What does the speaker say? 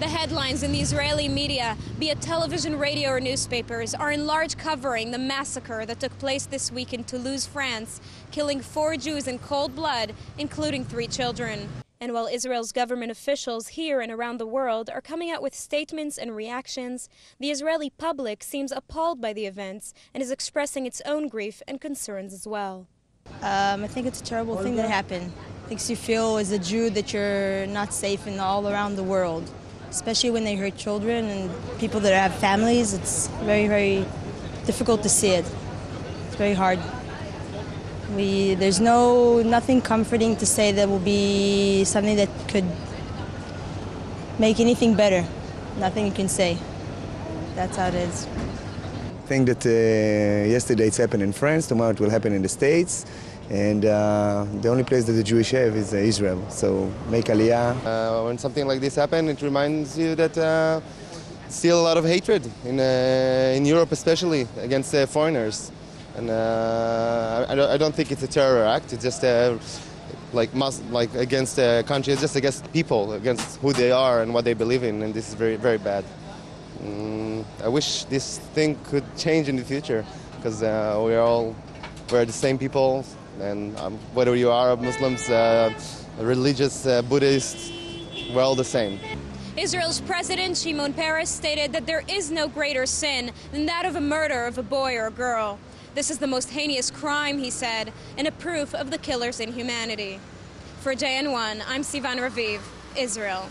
The headlines in the Israeli media, be it television, radio, or newspapers, are in large covering the massacre that took place this week in Toulouse, France, killing four Jews in cold blood, including three children. And while Israel's government officials here and around the world are coming out with statements and reactions, the Israeli public seems appalled by the events and is expressing its own grief and concerns as well. Um, I think it's a terrible thing that happened. It Makes you feel as a Jew that you're not safe in all around the world, especially when they hurt children and people that have families. It's very, very difficult to see it. It's very hard. We, there's no nothing comforting to say that will be something that could make anything better. Nothing you can say. That's how it is. I think that uh, yesterday it's happened in France, tomorrow it will happen in the States. And uh, the only place that the Jewish have is uh, Israel. So make aliyah. Uh, when something like this happens, it reminds you that uh, still a lot of hatred in, uh, in Europe, especially against foreigners. And I, don't, I don't think it's a terror act. It's just like like against a country. It's just against people, against who they are and what they believe in. And this is very very bad. Mm, I wish this thing could change in the future because uh, we're all we're the same people, and um, whether you are Muslims, uh, religious, uh, Buddhists, we're all the same. Israel's President Shimon Peres stated that there is no greater sin than that of a murder of a boy or a girl. This is the most heinous crime, he said, and a proof of the killer's inhumanity. For JN1, I'm Sivan Raviv, Israel.